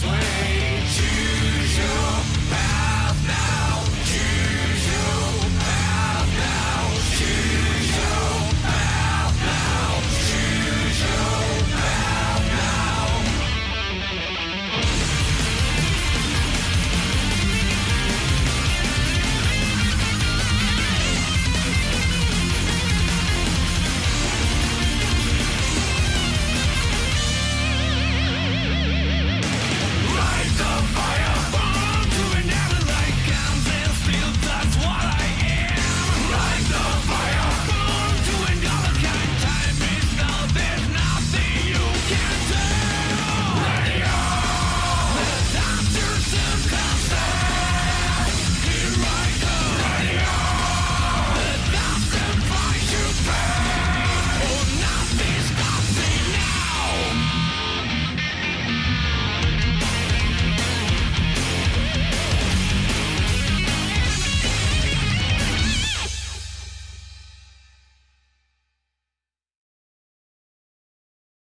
swing.